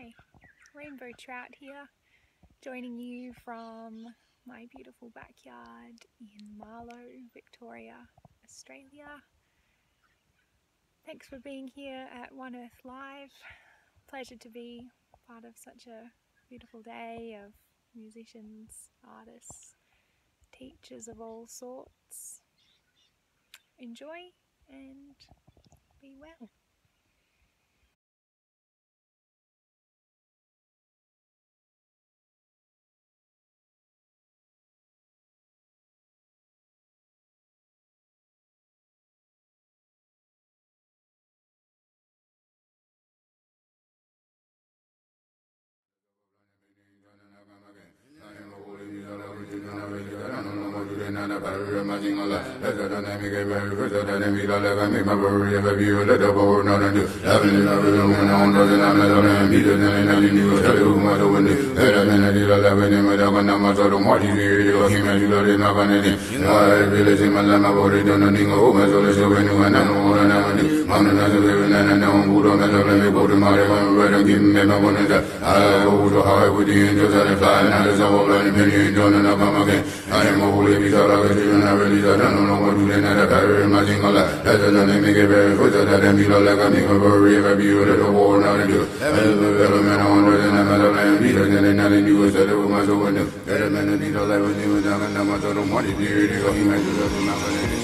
Hi, Rainbow Trout here, joining you from my beautiful backyard in Marlo, Victoria, Australia. Thanks for being here at One Earth Live. Pleasure to be part of such a beautiful day of musicians, artists, teachers of all sorts. Enjoy and be well. one of uh, the I hold to high with the angels and fly now there's a whole lot of penny ain't done and I come again I am a holy beast all I can do and I really I don't know what to do now that I heard my single life that's a done make it very quick so that I feel like I'm in a worry if I be out of the wall now to do. Element on earth and I'm out of land because then there's nothing do it of what my soul would do better man to need a life with you and I'm not my total money theory they go he might do that for my money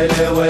Where, where